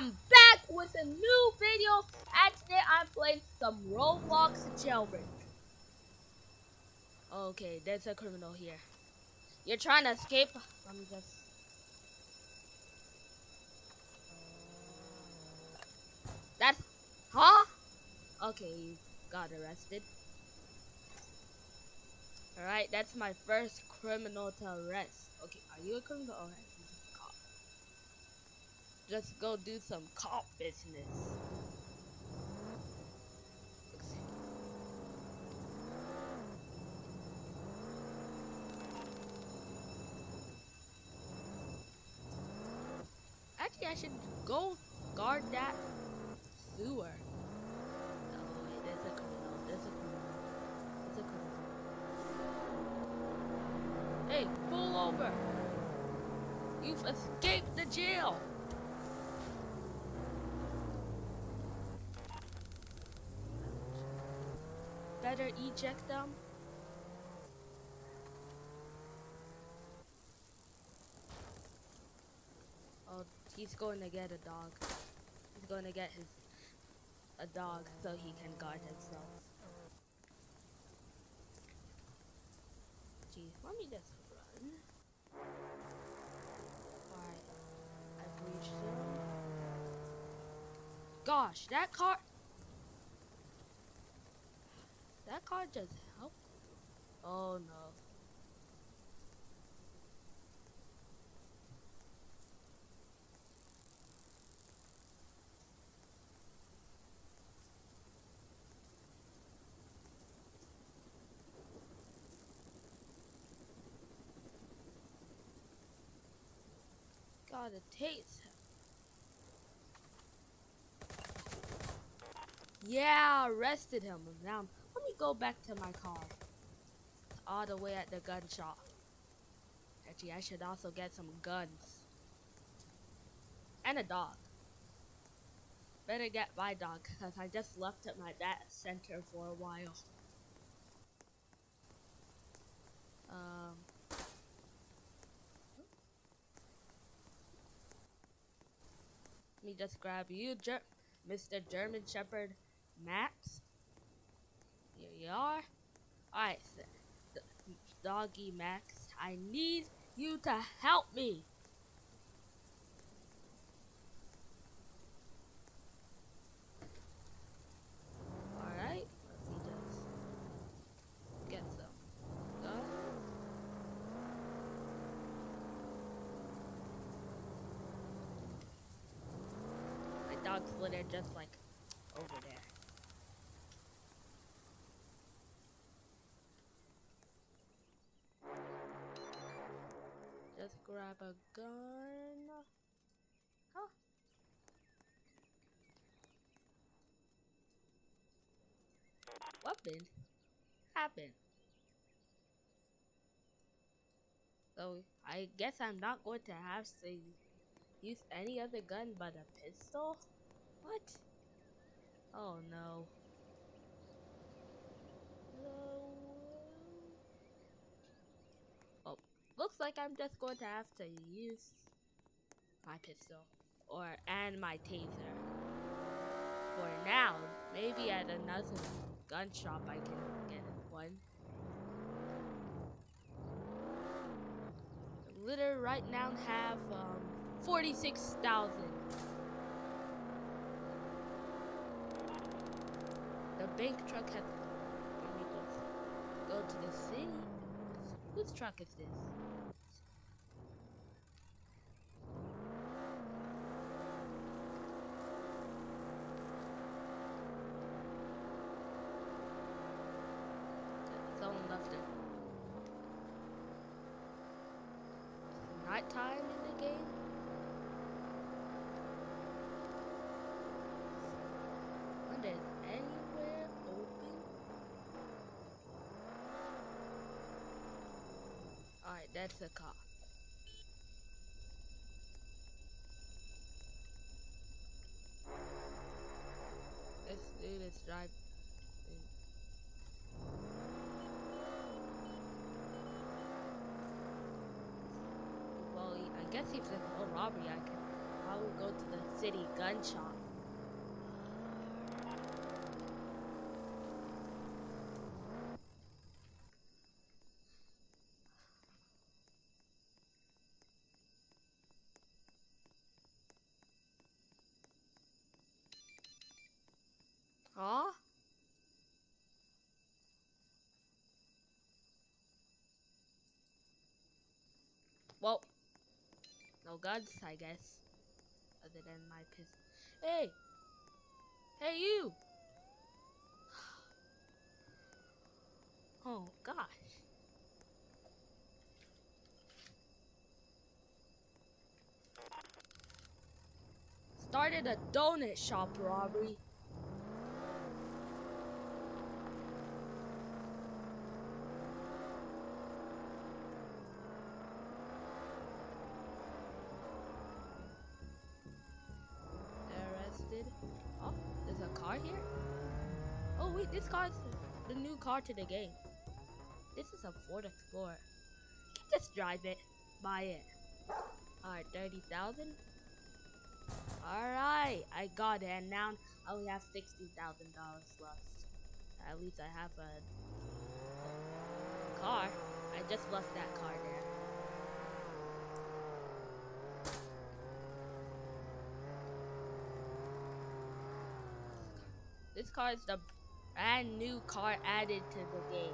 am back with a new video and today I'm playing some Roblox jailbreak. Okay, there's a criminal here. You're trying to escape? Let me just... That's... Huh? Okay, you got arrested. Alright, that's my first criminal to arrest. Okay, are you a criminal? Alright. Just go do some cop business. Actually, I should go guard that sewer. Oh. Hey, pull over! You've escaped the jail! Better eject them. Oh, he's going to get a dog. He's going to get his a dog so he can guard himself. Geez, let me just run. Alright, I've reached him. Gosh, that car. That car just helped. Oh no. Gotta taste him. Yeah, arrested him. Now, go back to my car. All the way at the gun shop. Actually, I should also get some guns. And a dog. Better get my dog, because I just left at my data center for a while. Um... Let me just grab you, Ger Mr. German Shepherd Max. Here you are. Alright, so, Doggy Max, I need you to help me. Alright, get. My dog's litter just like gun. Huh? Weapon? Happened. So I guess I'm not going to have to use any other gun but a pistol? What? Oh no. No. Oh, looks like I'm just going to have to use my pistol or and my taser. For now, maybe at another gun shop I can get one. Litter right now have um 46,000. The bank truck has. Go to the city. Whose truck is this? Someone left it. Nighttime in the game. Wonder is anywhere open? Alright, that's a cop. This dude is driving. Well, I guess if there's no robbery, I can probably will go to the city gun shop. Huh? Well, no guns, I guess. Other than my pistol. Hey! Hey, you! Oh, gosh. Started a donut shop robbery. To the game. This is a Ford Explorer. Just drive it. Buy it. Alright, 30,000. Alright, I got it and now I only have $60,000 left. At least I have a car. I just left that car there. This car is the brand new car added to the game.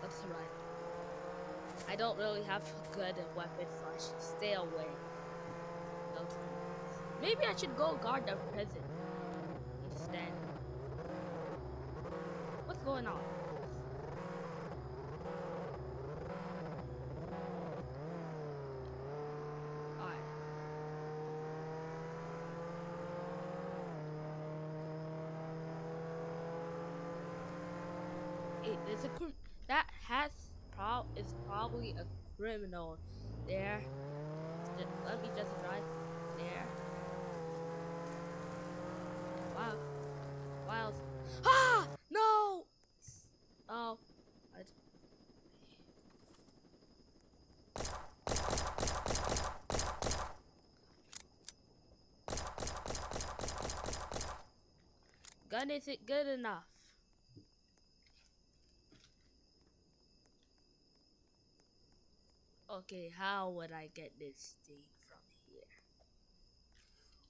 That's right. I don't really have good weapons, so I should stay away. Maybe I should go guard the prison instead. What's going on? Alright. Hey, there's a that has prob is probably a criminal there. Ju- let me just drive there. Wow. Wow. Ah! No! Oh. I d- Gun isn't good enough. Okay, how would I get this thing from here?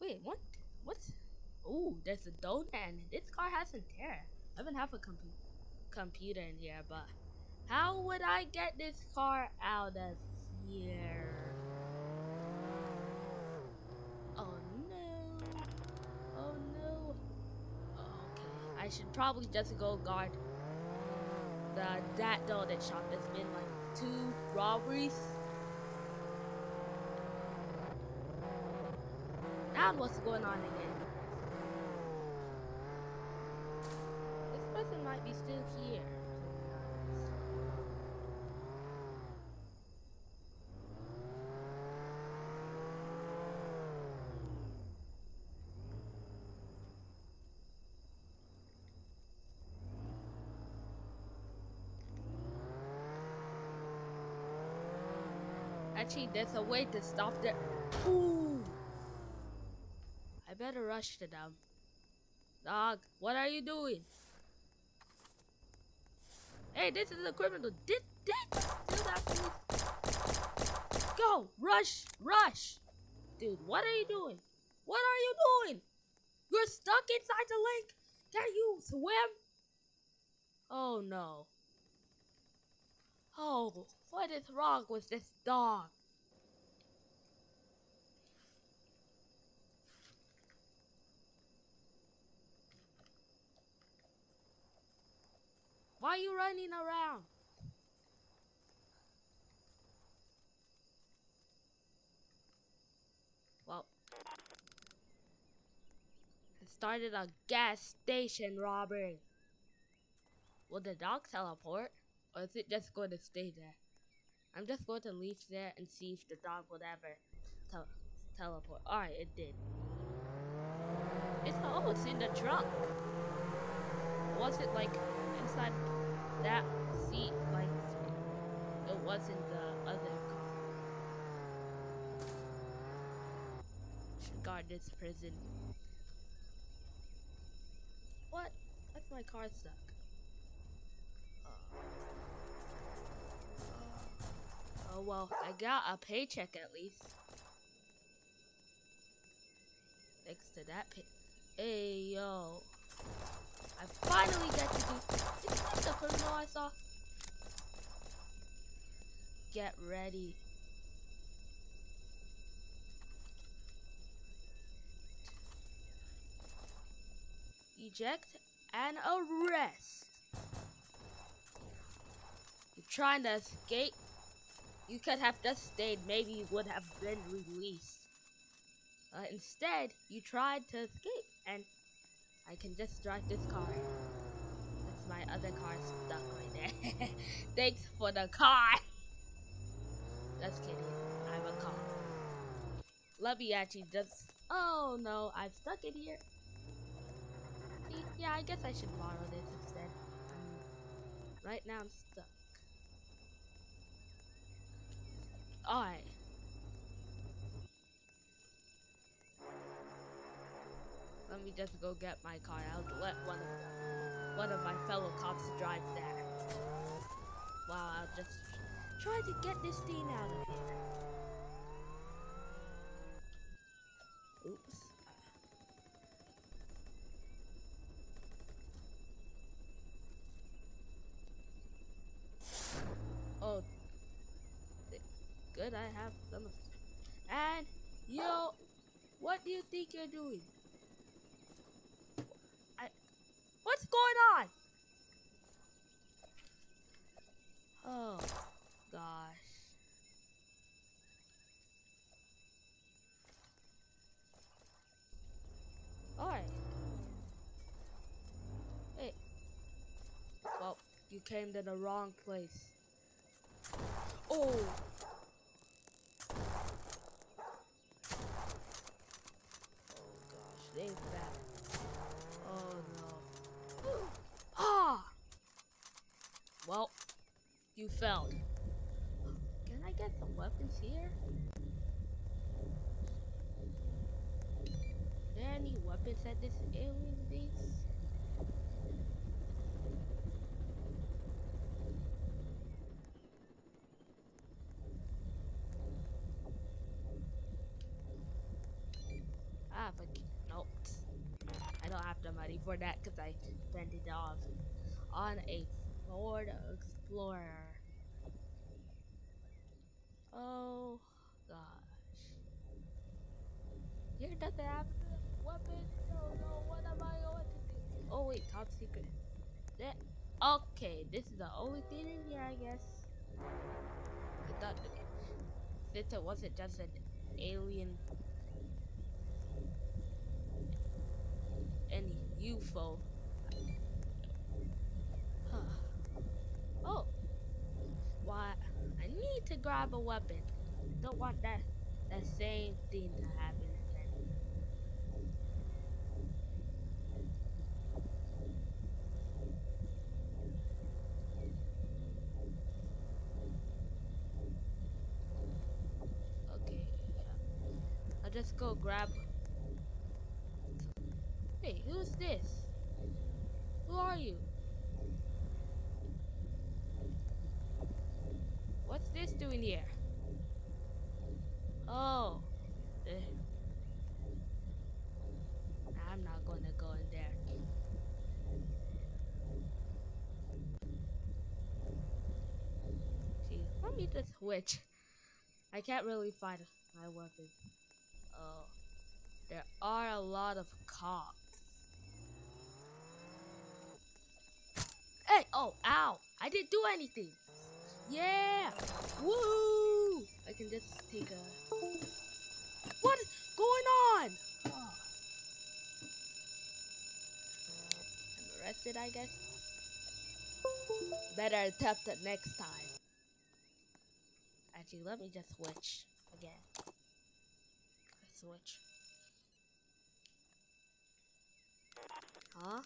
Wait, what? What's? Ooh, there's a donut, and this car has a tear. I don't have a compu computer in here, but how would I get this car out of here? Oh no! Oh no! Okay, I should probably just go guard the that donut shop. There's been like two robberies. Now what's going on again? Actually, there's a way to stop the. Ooh! I better rush to them. Dog, what are you doing? Hey, this is a criminal. Did did steal that police? Go, rush, rush, dude. What are you doing? What are you doing? You're stuck inside the lake. Can you swim? Oh no. Oh, what is wrong with this dog? Why are you running around? Well, I started a gas station robbery. Will the dog teleport? Or is it just going to stay there? I'm just going to leave there and see if the dog would ever tel teleport. Alright, it did. it's Oh, it's in the trunk. Was it like inside that seat like it was in the other car? Should guard this prison. What? That's my car stuck. Uh, uh, oh well, I got a paycheck at least. Thanks to that pay. Hey yo. I finally get to do. Is this the criminal I saw? Get ready. Eject and arrest. You're trying to escape? You could have just stayed. Maybe you would have been released. Uh, instead, you tried to escape, and I can just drive this car. That's my other car stuck right there. Thanks for the car. Just kidding. I'm a car. Me actually just. Oh no, I'm stuck in here. Yeah, I guess I should borrow this instead. Um, right now I'm stuck. Alright. Let me just go get my car. I'll let one of one of my fellow cops drive there. While I'll just try to get this thing out of here. Oops. Oh, good. I have some. And yo, what do you think you're doing? You came to the wrong place. Oh! Oh gosh, they back. Oh no. Ah! Well, you failed. Can I get some weapons here? Are there any weapons at this alien base? Ah, but nope. I don't for that because I spent it off on a Ford Explorer. Oh gosh. Here doesn't have the weapon. Oh no, what am I going to do? Oh wait, top secret. That okay, this is the only thing in here I guess. I thought since it wasn't just an alien any UFO. oh, why? I need to grab a weapon. Don't want that that same thing to happen just go grab who's this? Who are you? What's this doing here? Oh. I'm not gonna go in there. See, let me just switch. I can't really find my weapon. Oh. There are a lot of cops. Hey, oh, ow. I didn't do anything. Yeah. Woo. I can just take a... What is going on? I'm arrested, I guess. Better attempt it next time. Actually, let me just switch again. Switch. Huh?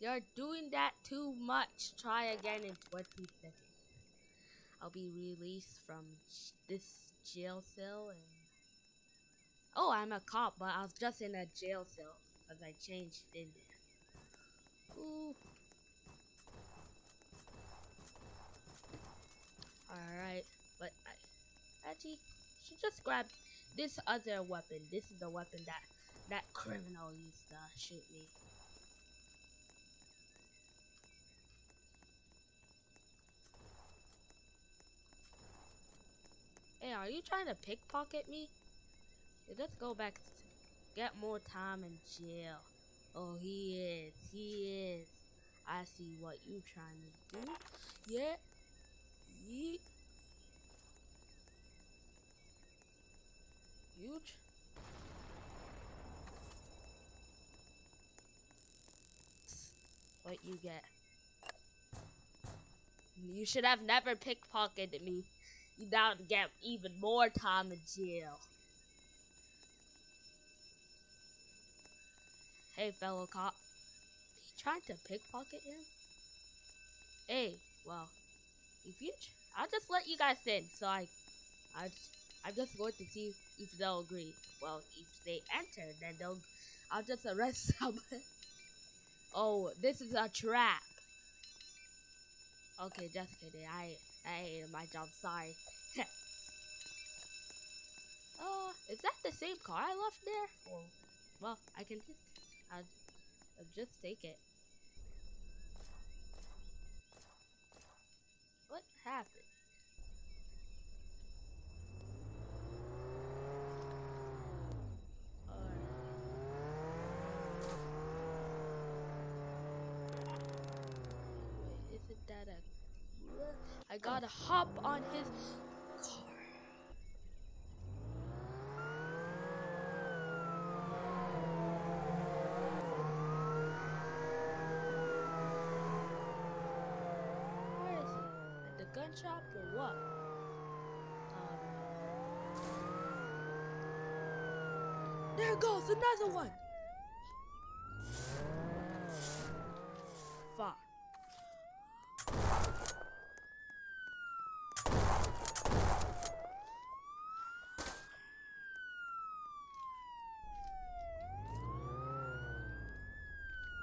You're doing that too much. Try again in 20 seconds. I'll be released from this jail cell and... Oh, I'm a cop, but I was just in a jail cell because I changed in there. Ooh. Alright, but I actually just grab this other weapon. This is the weapon that that criminal used to shoot me. Hey, are you trying to pickpocket me? let's go back to get more time in jail. Oh, he is. He is. I see what you're trying to do. Yeah. Yeet. Huge. What you get. You should have never pickpocketed me. You now get even more time in jail. Hey, fellow cop. He tried to pickpocket him? Hey, well, if you, I'll just let you guys in. So I, I, I'm just going to see if they'll agree. Well, if they enter, then they'll, I'll just arrest them. oh, this is a trap. Okay, just kidding. I, I hated my job. Sorry. uh, is that the same car I left there? Or, well, I can just I'll, I'll just take it. What happened? I gotta hop on his car. The gun shop or what? Um, there goes another one!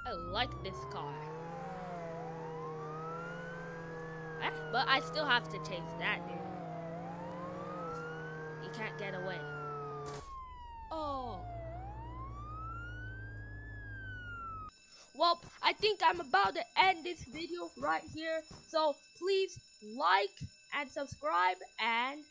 I like this car. Ah, but I still have to chase that dude. He can't get away. Oh. Well, I think I'm about to end this video right here. So please like and subscribe and